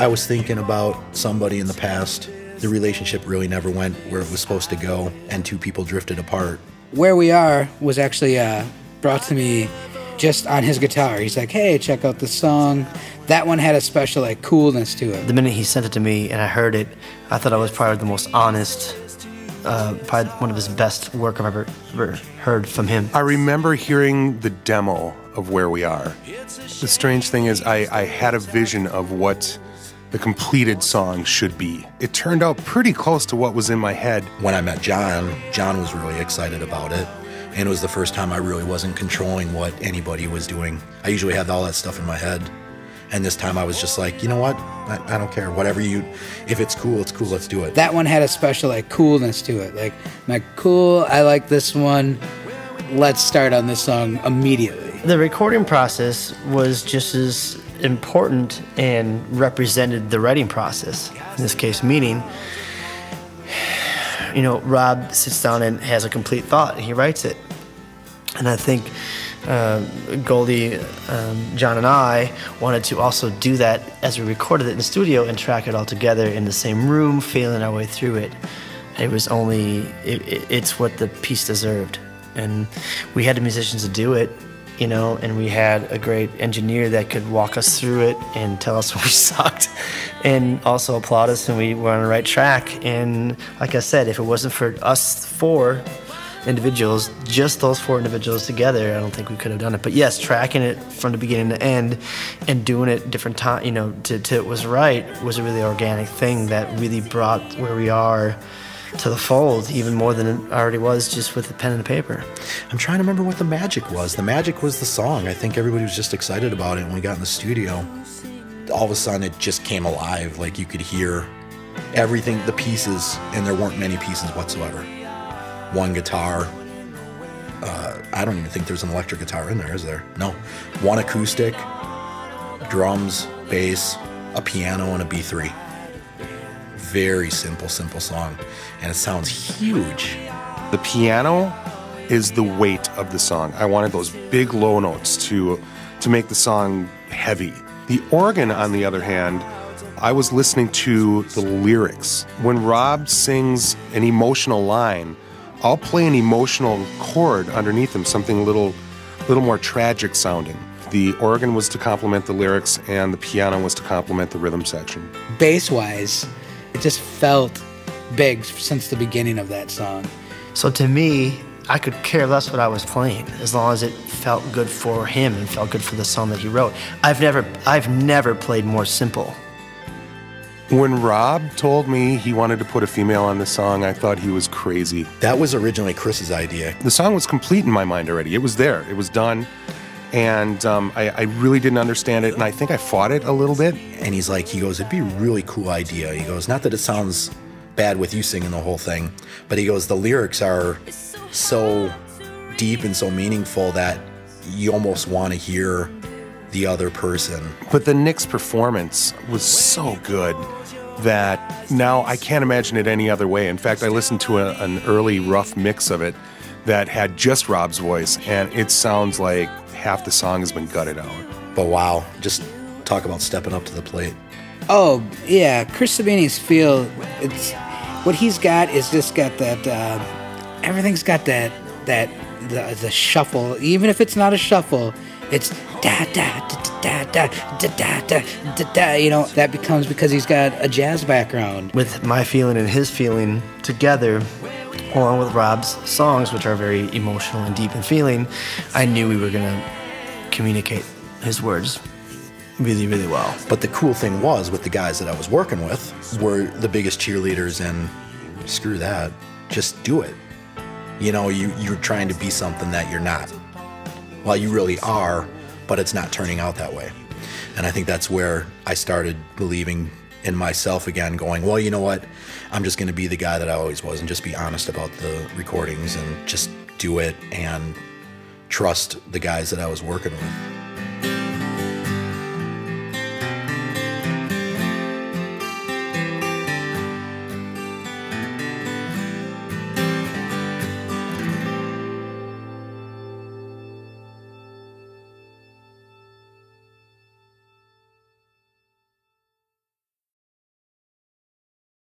I was thinking about somebody in the past. The relationship really never went where it was supposed to go, and two people drifted apart. Where We Are was actually uh, brought to me just on his guitar. He's like, hey, check out the song. That one had a special like coolness to it. The minute he sent it to me and I heard it, I thought I was probably the most honest, uh, probably one of his best work I've ever, ever heard from him. I remember hearing the demo of Where We Are. The strange thing is, I, I had a vision of what the completed song should be. It turned out pretty close to what was in my head. When I met Jon, Jon was really excited about it. And it was the first time I really wasn't controlling what anybody was doing. I usually had all that stuff in my head. And this time I was just like, you know what? I, I don't care. Whatever you, if it's cool, it's cool. Let's do it. That one had a special like coolness to it. Like, I'm like, cool, I like this one. Let's start on this song immediately. The recording process was just as important and represented the writing process. In this case, meaning, you know, Rob sits down and has a complete thought and he writes it. And I think uh, Goldie, um, Jon, and I wanted to also do that as we recorded it in the studio and track it all together in the same room, feeling our way through it. It was only, it, it, it's what the piece deserved. And we had the musicians to do it, you know, and we had a great engineer that could walk us through it and tell us we sucked and also applaud us and we were on the right track. And like I said, if it wasn't for us four individuals, just those four individuals together, I don't think we could have done it. But yes, tracking it from the beginning to end and doing it different time, you know, to, to it was right was a really organic thing that really brought where we are to the fold even more than it already was just with the pen and the paper. I'm trying to remember what the magic was. The magic was the song. I think everybody was just excited about it when we got in the studio. All of a sudden, it just came alive. Like you could hear everything, the pieces, and there weren't many pieces whatsoever. One guitar. Uh, I don't even think there's an electric guitar in there, is there? No. One acoustic, drums, bass, a piano, and a B3 very simple, simple song, and it sounds huge. The piano is the weight of the song. I wanted those big low notes to to make the song heavy. The organ, on the other hand, I was listening to the lyrics. When Rob sings an emotional line, I'll play an emotional chord underneath him, something a little, little more tragic sounding. The organ was to complement the lyrics, and the piano was to complement the rhythm section. Bass wise, it just felt big since the beginning of that song. So to me, I could care less what I was playing as long as it felt good for him and felt good for the song that he wrote. I've never I've never played more simple. When Rob told me he wanted to put a female on the song, I thought he was crazy. That was originally Chris's idea. The song was complete in my mind already. It was there. It was done. And um, I, I, really didn't understand it, and I think I fought it a little bit. And he's like, he goes, it'd be a really cool idea. He goes, not that it sounds bad with you singing the whole thing, but he goes, the lyrics are so deep and so meaningful that you almost want to hear the other person. But the Nick's performance was so good that now I can't imagine it any other way. In fact, I listened to a, an early rough mix of it that had just Rob's voice, and it sounds like half the song has been gutted out. But wow, just talk about stepping up to the plate. Oh yeah, Chris Szebeni's feel. It's what he's got is just got that. Uh, everything's got that that the, the shuffle. Even if it's not a shuffle, it's da da da da da da da da da da. You know that becomes because he's got a jazz background. With my feeling and his feeling together, along with Rob's songs, which are very emotional and deep in feeling, I knew we were gonna communicate his words really, really well. But the cool thing was with the guys that I was working with were the biggest cheerleaders and screw that. Just do it. You know, you, you're trying to be something that you're not. Well, you really are, but it's not turning out that way. And I think that's where I started believing in myself again, going, well, you know what? I'm just going to be the guy that I always was and just be honest about the recordings and just do it and trust the guys that I was working with.